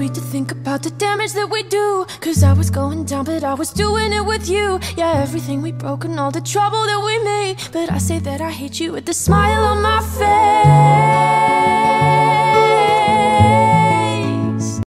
sweet to think about the damage that we do. Cause I was going down, but I was doing it with you. Yeah, everything we broke and all the trouble that we made. But I say that I hate you with a smile on my face.